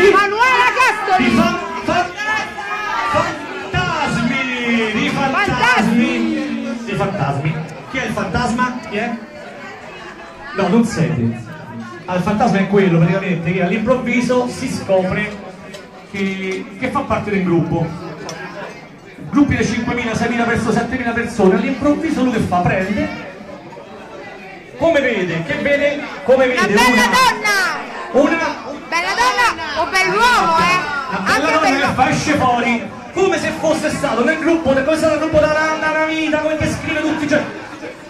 di, Manuela di Castoli! fan- fan- fantasmi, di fantasmi, di fantasmi. Chi è il fantasma? Chi è? No, non siete. Ah, il fantasma è quello praticamente che all'improvviso si scopre che, che fa parte del gruppo. Gruppi di 5.000, 6.000 persone, 7.000 persone, all'improvviso lui che fa? Prende, come vede? Che vede? Come Una vede? bella Una, esce fuori come se fosse stato nel gruppo, come se stato nel gruppo da Nanda, una vita, come descrive tutti i giorni.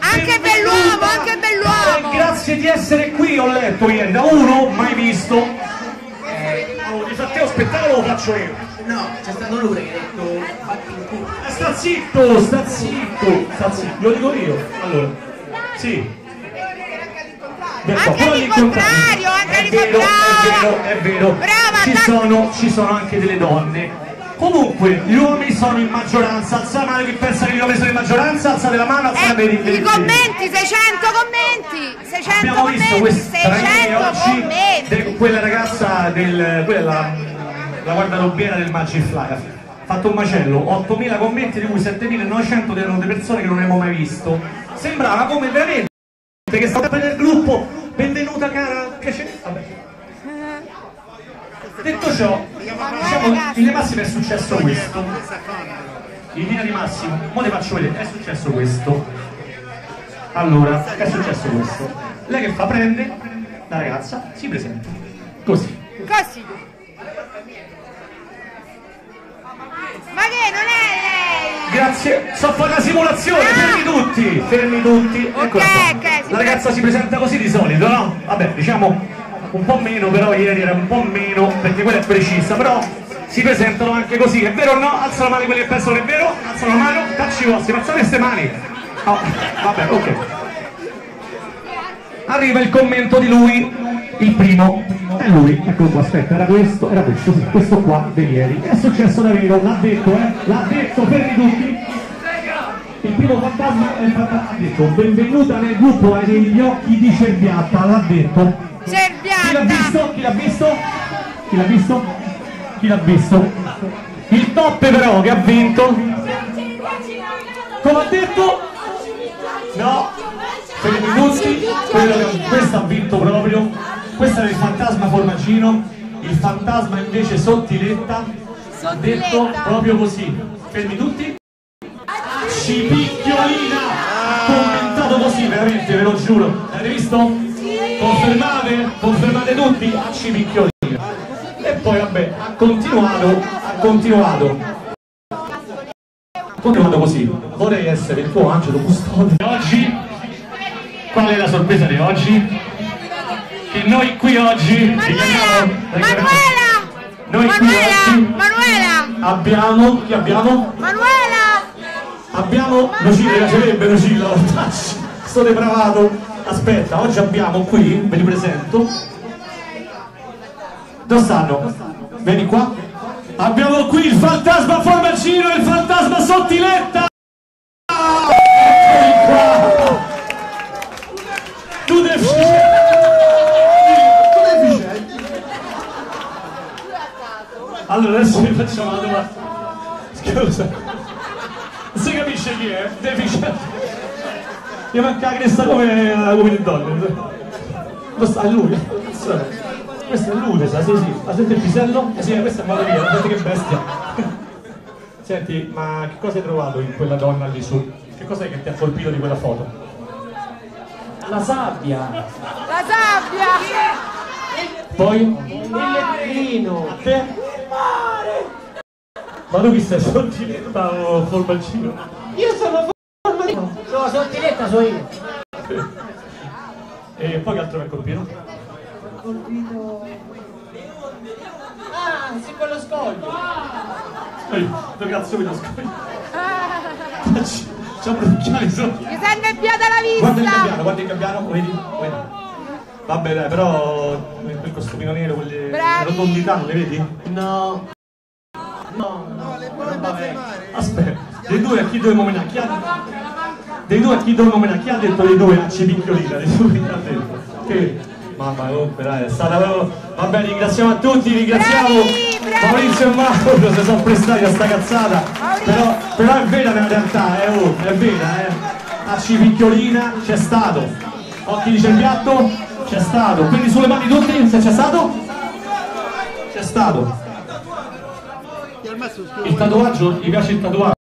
Anche bell'uomo, anche bell'uomo! Eh, grazie di essere qui, ho letto ieri, da uno, mai visto. Oh, di fatto spettacolo lo faccio io. No, c'è stato lui che ha detto fatti in culo. Eh, Sta zitto, sta zitto, sta zitto, lo dico io. Allora, sì. Ecco, Anche all'incontrario, anche è vero, è vero, è vero. Brava, ci sono, ci sono anche delle donne. Comunque, gli uomini sono in maggioranza, alza la mano chi pensa che gli uomini sono in maggioranza, alzate la mano, alzate Eh, vedi, I commenti, 600 commenti! 600 Abbiamo visto commenti! questa ieri 600 oggi de- quella ragazza del quella la guardarobiera del Magifly ha fatto un macello, 8000 commenti di cui 7900 erano di persone che non abbiamo mai visto. Sembrava come veramente che sta per il gruppo, benvenuta cara, piacere. Vabbè. Detto ciò, diciamo, in linea massima è successo questo. In linea di massimo, ora ti faccio vedere, è successo questo. Allora, è successo questo. Lei che fa? Prende la ragazza, si presenta. Così. Così! Ma che non è lei? Grazie, so fare una simulazione, Ah! fermi tutti, fermi tutti. Eccola Ok, qua. ok, sì, La ragazza si presenta così di solito, no? Vabbè, diciamo un po' meno, però ieri era un po' meno, perché quella è precisa, però si presentano anche così, è vero o no? Alza la mano quelli che pensano è vero, alza la mano, cacci i vostri, alzate queste mani. Oh, vabbè, ok. Arriva il commento di lui, il primo, è lui, eccolo qua, aspetta, era questo, era questo, sì, questo qua di ieri. È successo davvero, l'ha detto, eh? L'ha detto, fermi tutti. Il primo fantasma è fantasma, ha detto, benvenuta nel gruppo ai degli occhi di Cerbiatta, l'ha detto. Chi l'ha visto? Chi l'ha visto? Chi l'ha visto? Chi l'ha visto? Il top però che ha vinto, come ha detto? No, per i minuti, questo ha vinto proprio, questo era il fantasma Formagino, il fantasma invece Sottiletta ha detto proprio così, fermi tutti, Cipicchiolina, commentato così veramente, ve lo giuro, l'avete visto? Confermate? Confermate tutti? A Cipicchiolina. E poi vabbè, ha continuato, ha continuato. Ha continuato così. Vorrei essere il tuo angelo custode. Oggi, qual è la sorpresa di oggi? Che noi qui oggi Manuela! Manuela! Noi qui Manuela! oggi Manuela! abbiamo, chi abbiamo? Manuela! Abbiamo, Lucilla, mi piacerebbe Lucilla, sto depravato. Aspetta, oggi abbiamo qui, ve li presento. Dove stanno? Vieni qua. Abbiamo qui il fantasma Formagino e il fantasma Sottiletta! Allora adesso vi facciamo una domanda. Scusa. Si capisce chi è? Deficiente. Gli manca la cresta come, come le donne. Questo è lui. Questo è lui, sa, sì, sì. Ma sente il pisello? Eh sì, questa è Maria, guardate che bestia. Senti, ma che cosa hai trovato in quella donna lì su? Che cosa è che ti ha colpito di quella foto? La sabbia. La sabbia! Poi? Il lettino. A te? Ma tu chi sei? Sottiletta o Formaggino? No, sottiletta so io. E poi che altro mi ha colpito? Ah, sì, quello scoglio. Ehi, dove cazzo vedo scoglio? C'è un occhiali sotto. Mi è annebbiata la Guarda il vista! gabbiano, guarda il gabbiano, vedi? Vedi? Vabbè dai, però quel costumino nero, quelle Bravi. rotondità, non le vedi? No. No, no, le vabbè. Aspetta, dei due a chi dobbiamo menare? Chi ha... Dei due a chi dobbiamo menare? Chi ha detto dei due a Cipicchiolina? Dei due chi ha detto? Che... Mamma comunque dai, è stata proprio... Vabbè, ringraziamo a tutti, ringraziamo Bravi, bravi. Maurizio e Mauro, si sono prestati a sta cazzata. Però, però è vera nella realtà, eh, oh, è vera, eh. A Cipicchiolina c'è stato. Occhi di cerbiatto c'è stato. Quelli sulle mani tutti, se c'è stato? C'è stato. Il tatuaggio, gli piace il tatuaggio?